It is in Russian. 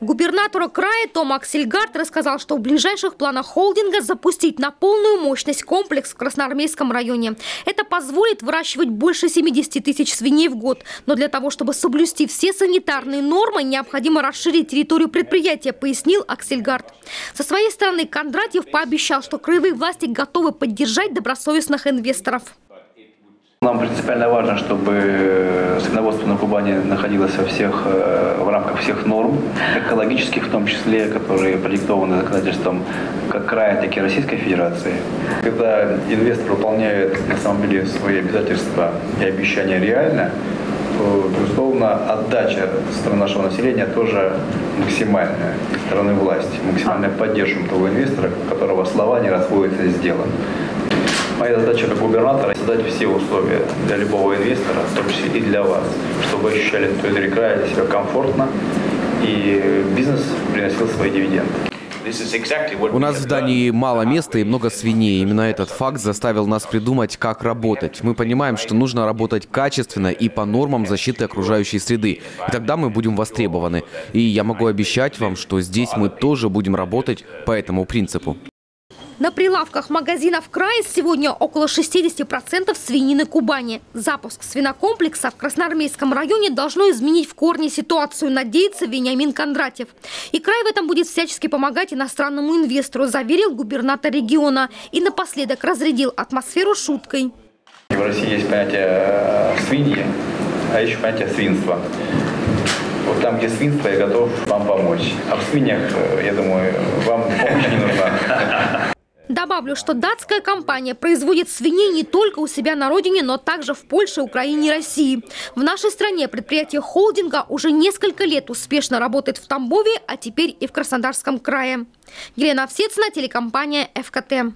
Губернатор края Том Аксельгард рассказал, что в ближайших планах холдинга запустить на полную мощность комплекс в Красноармейском районе. Это позволит выращивать больше 70 тысяч свиней в год. Но для того, чтобы соблюсти все санитарные нормы, необходимо расширить территорию предприятия, пояснил Аксельгард. Со своей стороны Кондратьев пообещал, что краевые власти готовы поддержать добросовестных инвесторов. Нам принципиально важно, чтобы свиноводство на Кубани находилось во всех, э, в рамках всех норм, экологических в том числе, которые продиктованы законодательством как края, так и Российской Федерации. Когда инвестор выполняет на самом деле свои обязательства и обещания реально, то, безусловно, отдача со стороны нашего населения тоже максимальная стороны власти. Мы максимально поддерживаем того инвестора, у которого слова не расходятся с делом. Моя задача как губернатора – создать все условия для любого инвестора, в том числе и для вас, чтобы вы ощущали на территории края себя комфортно и бизнес приносил свои дивиденды. У нас в здании мало места и много свиней. Именно этот факт заставил нас придумать, как работать. Мы понимаем, что нужно работать качественно и по нормам защиты окружающей среды. И тогда мы будем востребованы. И я могу обещать вам, что здесь мы тоже будем работать по этому принципу. На прилавках магазинов края сегодня около 60% свинины Кубани. Запуск свинокомплекса в Красноармейском районе должно изменить в корне ситуацию, надеется Вениамин Кондратьев. И край в этом будет всячески помогать иностранному инвестору, заверил губернатор региона. И напоследок разрядил атмосферу шуткой. В России есть понятие э, свиньи, а еще понятие свинства. Вот там, где свинство, я готов вам помочь. А в свиньях, э, я думаю, вам помощь не нужна. Добавлю, что датская компания производит свиней не только у себя на родине, но также в Польше, Украине и России. В нашей стране предприятие холдинга уже несколько лет успешно работает в Тамбове, а теперь и в Краснодарском крае. Елена Овсецина, телекомпания ФКТ.